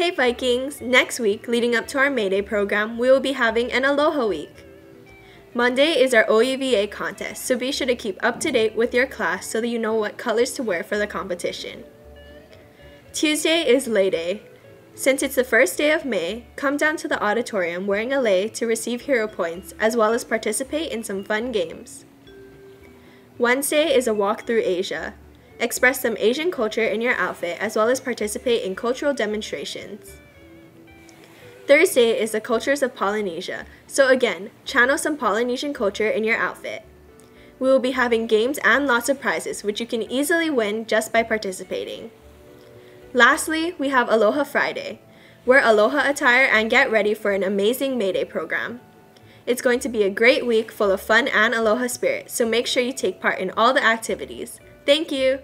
Hey Vikings! Next week, leading up to our May Day program, we will be having an Aloha Week. Monday is our OUVA contest, so be sure to keep up to date with your class so that you know what colors to wear for the competition. Tuesday is Lei Day. Since it's the first day of May, come down to the auditorium wearing a lei to receive hero points as well as participate in some fun games. Wednesday is a walk through Asia. Express some Asian culture in your outfit as well as participate in cultural demonstrations. Thursday is the cultures of Polynesia, so again, channel some Polynesian culture in your outfit. We will be having games and lots of prizes, which you can easily win just by participating. Lastly, we have Aloha Friday. Wear Aloha attire and get ready for an amazing May Day program. It's going to be a great week full of fun and Aloha spirit, so make sure you take part in all the activities. Thank you.